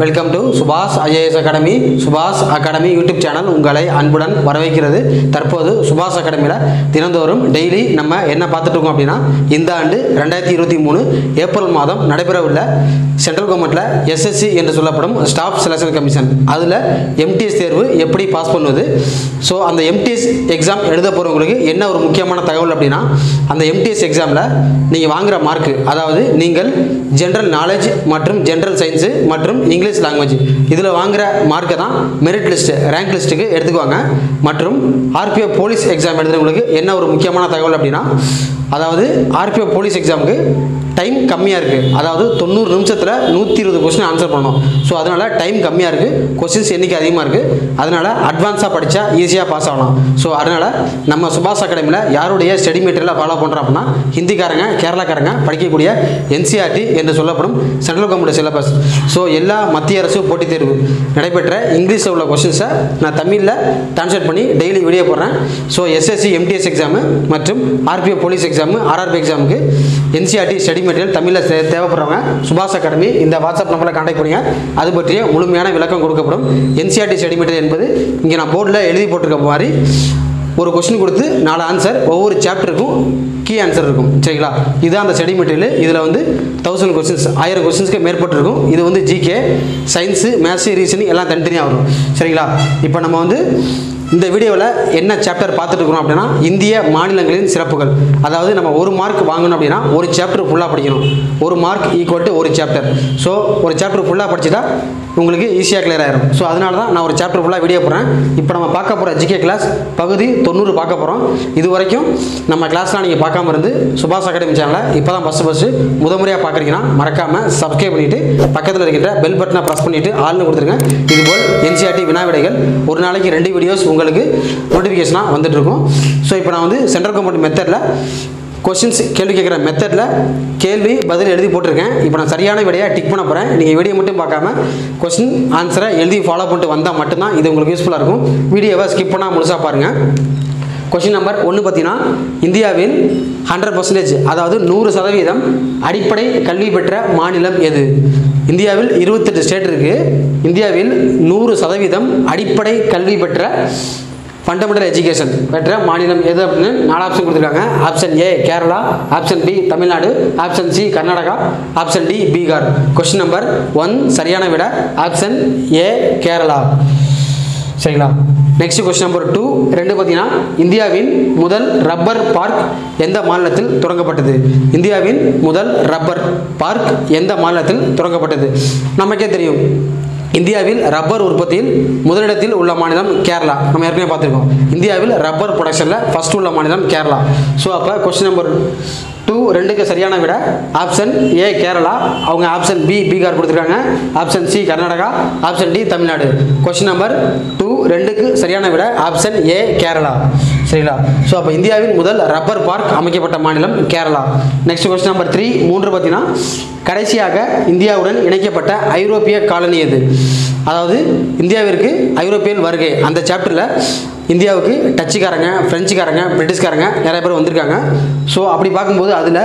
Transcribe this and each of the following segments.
Welcome to சுபாஷ் IAS academy சுபாஷ் academy YouTube channel உங்களை அன்புடன் வரவேற்கிறது. தற்போது சுபாஷ் அகாடமியில் தினந்தோறும் டெய்லி நம்ம என்ன பார்த்துட்டு இருக்கோம் அப்படின்னா இந்த ஆண்டு ரெண்டாயிரத்தி இருபத்தி மூணு ஏப்ரல் மாதம் நடைபெறவுள்ள சென்ட்ரல் கவர்மெண்ட்டில் எஸ்எஸ்சி என்று சொல்லப்படும் ஸ்டாஃப் செலெக்ஷன் கமிஷன் அதில் எம்டிஎஸ் தேர்வு எப்படி பாஸ் பண்ணுவது? ஸோ அந்த எம்டிஎஸ் எக்ஸாம் எழுத போகிறவங்களுக்கு என்ன ஒரு முக்கியமான தகவல் அப்படின்னா அந்த எம்டிஎஸ் எக்ஸாமில் நீங்கள் வாங்குகிற மார்க்கு அதாவது நீங்கள் ஜென்ரல் நாலேஜ் மற்றும் ஜென்ரல் சயின்ஸு மற்றும் இங்கிலீஷ் லாங்குவேஜ் இதில் வாங்குகிற மார்க்கை தான் மெரிட் லிஸ்ட்டு ரேங்க் லிஸ்ட்டுக்கு எடுத்துக்குவாங்க. மற்றும் ஆர்பிஓ போலீஸ் எக்ஸாம் எழுதுறவங்களுக்கு என்ன ஒரு முக்கியமான தகவல் அப்படின்னா அதாவது ஆர்பிஓ போலீஸ் எக்ஸாமுக்கு டைம் கம்மியாக இருக்குது அதாவது தொண்ணூறு நிமிஷத்தில் நூற்றி இருபது கொஸ்டின் ஆன்சர் பண்ணணும். ஸோ அதனால் டைம் கம்மியாக இருக்குது கொஸ்டின்ஸ் எண்ணிக்கை அதிகமாக இருக்குது அதனால் அட்வான்ஸாக படித்தா ஈஸியாக பாஸ் ஆகலாம். ஸோ அதனால் நம்ம சுபாஷ் அகாடமியில் யாருடைய ஸ்டடி மெட்டீரியலை ஃபாலோ பண்ணுறோம் அப்படின்னா ஹிந்திக்காரங்க கேரளாக்காரங்க படிக்கக்கூடிய என்சிஆர்டி என்று சொல்லப்படும் சென்ட்ரல் கவர்மெண்ட் சிலபஸ் ஸோ எல்லா மத்திய அரசு போட்டித் தேர்வு நடைபெற்ற இங்கிலீஷில் உள்ள கொஷின்ஸை நான் தமிழில் டிரான்ஸ்லேட் பண்ணி டெய்லி வீடியோ போடுறேன். ஸோ எஸ்எஸ்சி எம்டிஎஸ் எக்ஸாமு மற்றும் ஆர்பிஓ போலீஸ் எக்ஸாமு ஆர்ஆர்பி எக்ஸாமுக்கு என்சிஆர்டி ஸ்டடி மெட்டீரியல் தமிழில் தே- தேவைப்படுறவங்க சுபாஷ் அகாடமி இந்த வாட்ஸ்அப் நம்பரில் காண்டாக்ட் பண்ணுங்க. அது பற்றிய முழுமையான விளக்கம் கொடுக்கப்படும். என்சிஆர்டி ஸ்டடி மெட்டீரியல் என்பது இங்கே நான் போர்டில் எழுதி போட்டிருக்க மாதிரி ஒரு கொஸ்டின் கொடுத்து நாலு ஆன்சர் ஒவ்வொரு சாப்டருக்கும் கீ ஆன்சர் இருக்கும். சரிங்களா? இதுதான் அந்த ஸ்டடி மெட்டீரியல் இதில் வந்து தௌசண்ட் கொஸ்டின்ஸ் ஆயிரம் கொஸ்டின்ஸ்க்கு மேற்பட்டிருக்கும். இது வந்து ஜிகே சயின்ஸு மேத்ஸு ரீசனிங் எல்லாம் தனித்தனியாக வரும். சரிங்களா? இப்போ நம்ம வந்து இந்த வீடியோவில் என்ன சாப்டர் பார்த்துட்டு இருக்கிறோம் அப்படின்னா இந்திய மாநிலங்களின் சிறப்புகள். அதாவது நம்ம ஒரு மார்க் வாங்கணும் அப்படின்னா ஒரு சாப்டர் ஃபுல்லாக படிக்கணும். ஒரு மார்க் ஈக்குவல் டு ஒரு சாப்டர் ஸோ ஒரு சாப்டர் ஃபுல்லாக படிச்சுட்டா உங்களுக்கு ஈஸியாக கிளியர் ஆயிரும். ஸோ அதனால தான் நான் ஒரு சாப்டர் ஃபுல்லாக வீடியோ போகிறேன் இப்போ நம்ம பார்க்க போகிற ஜிகே கிளாஸ் பகுதி தொண்ணூறு பார்க்க போகிறோம் இது வரைக்கும் நம்ம கிளாஸ்லாம் நீங்கள் பார்க்காம இருந்து சுபாஷ் அகாடமி சேனலை இப்போ தான் ஃபஸ்ட்டு ஃபஸ்ட்டு முதமுறையாக பார்க்குறீங்கன்னா மறக்காமல் சப்ஸ்கிரைப் பண்ணிவிட்டு பக்கத்தில் இருக்கின்ற பெல் பட்டனை ப்ரெஸ் பண்ணிவிட்டு ஆள்னு கொடுத்துருங்க. இதுபோல் என்சிஆர்டி வினாவிடைகள். ஒரு நாளைக்கு ரெண்டு வீடியோஸ் உங்களுக்கு நோட்டிஃபிகேஷனாக வந்துட்டுருக்கும் ஸோ இப்போ நான் வந்து சென்ட்ரல் கவர்மெண்ட் மெத்தடில் கொஸ்டின்ஸ் கேள்வி கேட்குற மெத்தடில் கேள்வி பதில் எழுதி போட்டிருக்கேன். இப்போ நான் சரியான விடையாக டிக் பண்ண போகிறேன் நீங்கள் வீடியோ மட்டும் பார்க்காம கொஸ்டின் ஆன்சரை எழுதி ஃபாலோ பண்ணிட்டு வந்தால் மட்டும்தான் இது உங்களுக்கு யூஸ்ஃபுல்லாக இருக்கும். வீடியோவை ஸ்கிப் பண்ணால் முழுசாக பாருங்கள் கொஸ்டின் நம்பர் ஒன்று பார்த்தீங்கன்னா இந்தியாவில் ஹண்ட்ரட் பர்சன்டேஜ் அதாவது நூறு சதவீதம் அடிப்படை கல்வி பெற்ற மாநிலம் எது? இந்தியாவில் இருபத்தெட்டு ஸ்டேட் இருக்குது இந்தியாவில் நூறு சதவீதம் அடிப்படை கல்வி பெற்ற ஃபண்டமெண்டல் எஜுகேஷன் பெற்ற மாநிலம் எது அப்படின்னு நாலு ஆப்ஷன் கொடுத்துருக்காங்க. Option A Kerala option B Tamil Nadu. Option C Karnataka. Option D Bihar question number one சரியான விட. ஆப்ஷன் ஏ கேரளா சரிங்களா? நெக்ஸ்ட் கொஸ்டின் நம்பர் டூ ரெண்டு பார்த்தீங்கன்னா இந்தியாவின் முதல் ரப்பர் பார்க் எந்த மாநிலத்தில் தொடங்கப்பட்டது? இந்தியாவின் முதல் ரப்பர் பார்க் எந்த மாநிலத்தில் தொடங்கப்பட்டது? நமக்கே தெரியும். இந்தியாவில் ரப்பர் உற்பத்தியில் முதலிடத்தில் உள்ள மாநிலம் கேரளா. நம்ம ஏற்கனவே பார்த்துருக்கோம். இந்தியாவில் ரப்பர் ப்ரொடக்ஷனில் ஃபஸ்ட் உள்ள மாநிலம் கேரளா. ஸோ அப்போ கொஸ்டின் நம்பர் டூ ரெண்டுக்கு சரியான விட. Option A Kerala. அவங்க ஆப்ஷன் பி பீகார் கொடுத்துருக்காங்க. Option C Karnataka. Option D Tamil Nadu. Question number two ரெண்டுக்கு சரியான விட. Option A Kerala. சரிங்களா? ஸோ அப்போ இந்தியாவின் முதல் ரப்பர் பார்க் அமைக்கப்பட்ட மாநிலம் Kerala. Next question number three மூன்று பார்த்தீங்கன்னா கடைசியாக இந்தியாவுடன் இணைக்கப்பட்ட ஐரோப்பிய காலனி எது? அதாவது இந்தியாவிற்கு ஐரோப்பியன் வருகை. அந்த சாப்டரில் இந்தியாவுக்கு டச்சுக்காரங்க ஃப்ரெஞ்சுக்காரங்க பிரிட்டிஷ்காரங்க நிறைய பேர் வந்திருக்காங்க. ஸோ அப்படி பார்க்கும்போது அதில்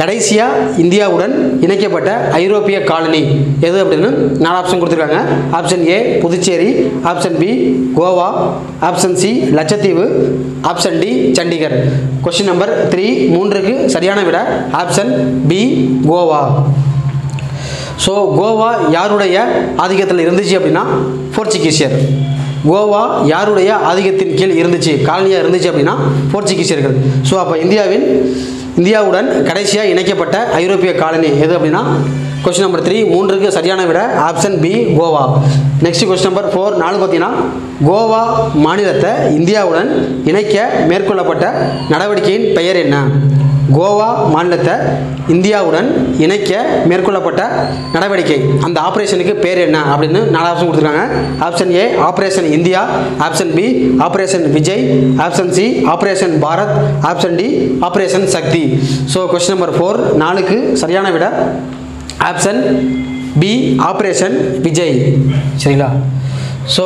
கடைசியாக இந்தியாவுடன் இணைக்கப்பட்ட ஐரோப்பிய காலனி. எது அப்படின்னு? நாலு ஆப்ஷன் கொடுத்துருக்காங்க. Option A Puducherry. Option B Goa. Option C Lakshadweep. Option D Chandigarh. Question number three மூன்றுக்கு சரியான விட. Option B Goa. So Goa யாருடைய ஆதிக்கத்தில் இருந்துச்சு அப்படின்னா போர்ச்சுகீசியர் கோவா யாருடைய ஆதிக்கத்தின் கீழ் இருந்துச்சு காலனியாக இருந்துச்சு அப்படின்னா போர்ச்சுகீசியர்கள் ஸோ அப்போ இந்தியாவின் இந்தியாவுடன் கடைசியாக இணைக்கப்பட்ட ஐரோப்பிய காலனி எது அப்படின்னா? கொஸ்டின் நம்பர் த்ரீ மூன்றுக்கு சரியான விட option B Goa. Next question number four நாலு பார்த்தீங்கன்னா கோவா மாநிலத்தை இந்தியாவுடன் இணைக்க மேற்கொள்ளப்பட்ட நடவடிக்கையின் பெயர் என்ன? கோவா மாநிலத்தை இந்தியாவுடன் இணைக்க மேற்கொள்ளப்பட்ட நடவடிக்கை. அந்த ஆப்ரேஷனுக்கு பேர் என்ன அப்படின்னு நாலு ஆப்ஷன் கொடுத்துருக்காங்க. Option A operation India. Option B operation Vijay. Option C operation Bharat. Option D operation Shakti. So question number four நாலுக்கு சரியான விட. Option B operation Vijay. சரிங்களா? ஸோ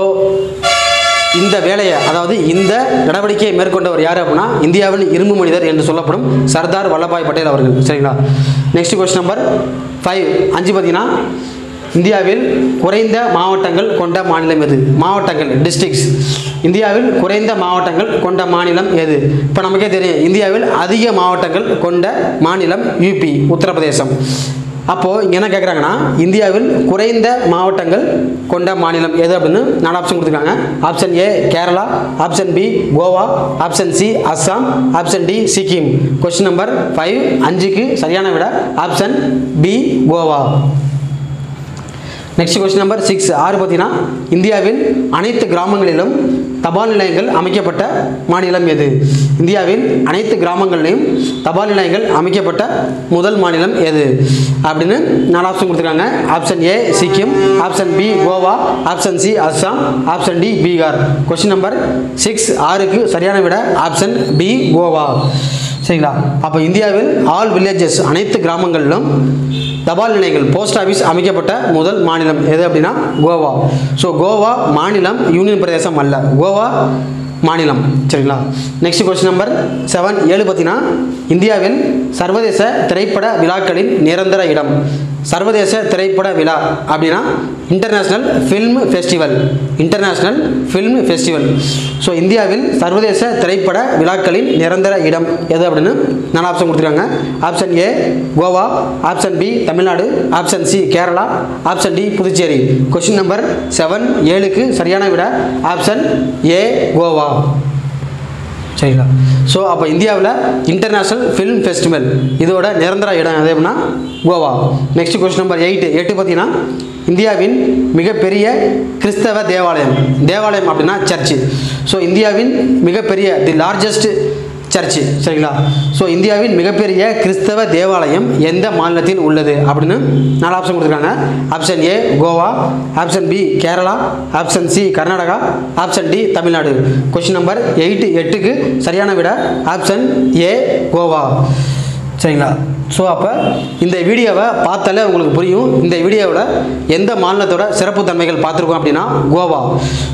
இந்த வேலையை அதாவது இந்த நடவடிக்கையை மேற்கொண்டவர் யார் அப்படின்னா இந்தியாவின் இரும்பு மனிதர் என்று சொல்லப்படும் சர்தார் வல்லபாய் பட்டேல் அவர்கள். சரிங்களா? நெக்ஸ்ட் கொஸ்டின் நம்பர் ஃபைவ் அஞ்சு பார்த்தீங்கன்னா இந்தியாவில் குறைந்த மாவட்டங்கள் கொண்ட மாநிலம் எது? மாவட்டங்கள் டிஸ்ட்ரிக்ஸ் இந்தியாவில் குறைந்த மாவட்டங்கள் கொண்ட மாநிலம் எது? இப்போ நமக்கே தெரியும் இந்தியாவில் அதிக மாவட்டங்கள் கொண்ட மாநிலம் யூபி உத்தரப்பிரதேசம். அப்போது இங்கே என்ன கேட்குறாங்கன்னா இந்தியாவில் குறைந்த மாவட்டங்கள் கொண்ட மாநிலம் எது அப்படின்னு நாலு ஆப்ஷன் கொடுத்துருக்காங்க. Option A Kerala option B Goa option C Assam option D Sikkim. Question number five அஞ்சுக்கு சரியான விட. Option B Goa. Next question number six ஆறு பார்த்தீங்கன்னா இந்தியாவின் அனைத்து கிராமங்களிலும் தபால் நிலையங்கள் அமைக்கப்பட்ட மாநிலம் எது? இந்தியாவின் அனைத்து கிராமங்கள்லையும் தபால் நிலையங்கள் அமைக்கப்பட்ட முதல் மாநிலம் எது? அப்படின்னு நாலு ஆப்ஷன் கொடுத்துருக்காங்க. Option A Sikkim option B Goa option C Assam option D Bihar question number six ஆறுக்கு சரியான விட ஆப்ஷன் பி கோவா சரிங்களா? அப்போ இந்தியாவில் ஆல் வில்லேஜஸ் அனைத்து கிராமங்களிலும் தபால் நிலையங்கள் போஸ்ட் ஆஃபீஸ் அமைக்கப்பட்ட முதல் மாநிலம் எது அப்படின்னா கோவா. ஸோ கோவா மாநிலம் யூனியன் பிரதேசம் அல்ல. கோவா மாநிலம். சரிங்களா? நெக்ஸ்ட் கொஸ்டின் நம்பர் செவன் ஏழு பார்த்தீங்கன்னா இந்தியாவின் சர்வதேச திரைப்பட விழாக்களின் நிரந்தர இடம். சர்வதேச திரைப்பட விழா அப்படின்னா international film festival international film festival so இந்தியாவில் சர்வதேச திரைப்பட விழாக்களின் நிரந்தர இடம் எது அப்படின்னு நாலு ஆப்ஷன் கொடுத்துருக்காங்க. Option A Goa. Option B Tamil Nadu. Option C Kerala. Option D Puducherry. Question number seven ஏழுக்கு சரியான விட. Option A Goa. சரிங்களா ஸோ அப்போ இந்தியாவில் இன்டர்நேஷ்னல் ஃபிலிம் ஃபெஸ்டிவல் இதோட நிரந்தர இடம் எது அப்படின்னா Goa. Next question number eight எட்டு பார்த்தீங்கன்னா இந்தியாவின் மிகப்பெரிய கிறிஸ்தவ தேவாலயம். தேவாலயம் அப்படின்னா சர்ச்சு ஸோ இந்தியாவின் மிகப்பெரிய தி லார்ஜஸ்ட் சர்ச்சு சரிங்களா? ஸோ இந்தியாவின் மிகப்பெரிய கிறிஸ்தவ தேவாலயம் எந்த மாநிலத்தில் உள்ளது அப்படின்னு நாலு ஆப்ஷன் கொடுத்துருக்காங்க. Option A Goa. Option B Kerala. Option C Karnataka. Option D Tamil Nadu. Question number eight எட்டுக்கு சரியான விட. Option A Goa. சரிங்களா? ஸோ அப்போ இந்த வீடியோவை பார்த்தாலே உங்களுக்கு புரியும். இந்த வீடியோவில் எந்த மாநிலத்தோட சிறப்புத்தன்மைகள் பார்த்துருக்கோம் அப்படின்னா கோவா.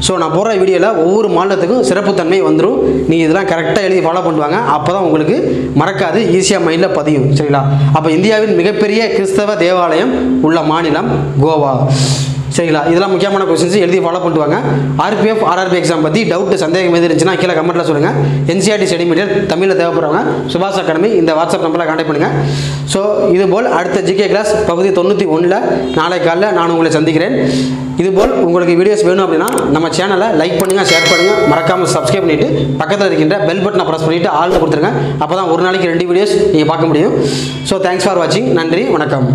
ஸோ நான் போடுற வீடியோவில் ஒவ்வொரு மாநிலத்துக்கும் சிறப்புத்தன்மை வந்துடும் நீங்கள் இதெல்லாம் கரெக்டாக எழுதி ஃபாலோ பண்ணுவாங்க அப்போ தான் உங்களுக்கு மறக்காது ஈஸியாக மைண்டில் பதியும். சரிங்களா? அப்போ இந்தியாவின் மிகப்பெரிய கிறிஸ்தவ தேவாலயம் உள்ள மாநிலம் கோவா. சரிங்களா? இதெல்லாம் முக்கியமான கொஸ்டின்ஸ் எழுதி ஃபாலோ பண்ணுவாங்க ஆர்பிஎஃப் ஆர்ஆர்பி எக்ஸாம் பற்றி டவுட் சந்தேகம் எது இருந்துச்சுன்னா கீழே கமெண்ட்டில் சொல்லுங்கள் என்சிஆர்டி ஸ்டடி மெட்டீரியல் தமிழில் தேவைப்படுறவங்க சுபாஷ் அகாடமி இந்த வாட்ஸ்அப் நம்பரில் கான்டாக்ட் பண்ணுங்கள் ஸோ இதுபோல் அடுத்த ஜிகே கிளாஸ் பகுதி தொண்ணூற்றி ஒன்றில் நாளை காலைல நான் உங்களை சந்திக்கிறேன். இதுபோல் உங்களுக்கு வீடியோஸ் வேணும் அப்படின்னா நம்ம சேனலை லைக் பண்ணுங்கள் ஷேர் பண்ணுங்கள் மறக்காமல் சப்ஸ்கிரைப் பண்ணிவிட்டு பக்கத்தில் இருக்கின்ற பெல் பட்டனை ப்ரெஸ் பண்ணிவிட்டு ஆள் கொடுத்துருங்க. அப்போ தான் ஒரு நாளைக்கு ரெண்டு வீடியோஸ் நீங்கள் பார்க்க முடியும். ஸோ தேங்க்ஸ் ஃபார் வாட்சிங் நன்றி வணக்கம்.